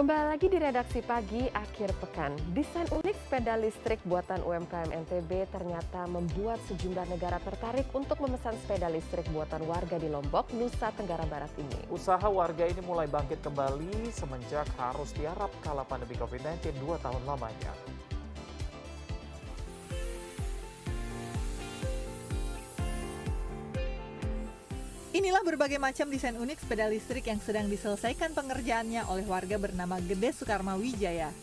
Kembali lagi di redaksi pagi akhir pekan. Desain unik sepeda listrik buatan UMKM NTB ternyata membuat sejumlah negara tertarik untuk memesan sepeda listrik buatan warga di Lombok, Nusa Tenggara Barat ini. Usaha warga ini mulai bangkit kembali semenjak harus tiarap kala pandemi COVID-19 dua tahun lamanya. Inilah berbagai macam desain unik sepeda listrik yang sedang diselesaikan pengerjaannya oleh warga bernama Gede Sukarma Wijaya.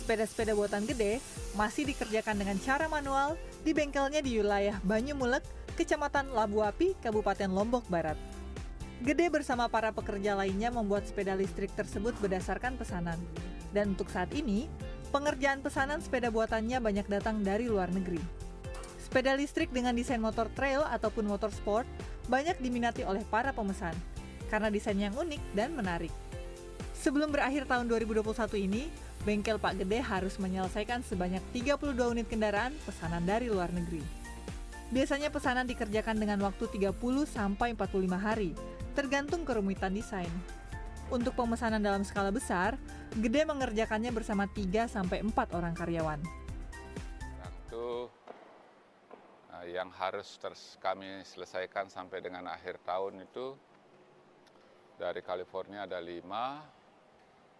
Sepeda-sepeda buatan Gede masih dikerjakan dengan cara manual di bengkelnya di wilayah Banyumulek, Kecamatan Labu Api, Kabupaten Lombok Barat. Gede bersama para pekerja lainnya membuat sepeda listrik tersebut berdasarkan pesanan. Dan untuk saat ini, pengerjaan pesanan sepeda buatannya banyak datang dari luar negeri. Sepeda listrik dengan desain motor trail ataupun motor sport banyak diminati oleh para pemesan karena desainnya yang unik dan menarik. Sebelum berakhir tahun 2021 ini, bengkel Pak Gede harus menyelesaikan sebanyak 32 unit kendaraan pesanan dari luar negeri. Biasanya pesanan dikerjakan dengan waktu 30 sampai 45 hari, tergantung kerumitan desain. Untuk pemesanan dalam skala besar, Gede mengerjakannya bersama 3 sampai 4 orang karyawan. Itu yang harus kami selesaikan sampai dengan akhir tahun itu dari California ada lima,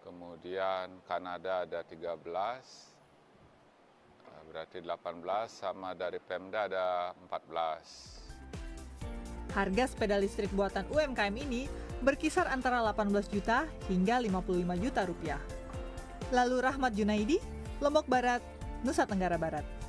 kemudian Kanada ada 13, berarti 18, sama dari Pemda ada 14. Harga sepeda listrik buatan UMKM ini berkisar antara 18 juta hingga 55 juta rupiah. Lalu Rahmat Junaidi, Lombok Barat, Nusa Tenggara Barat.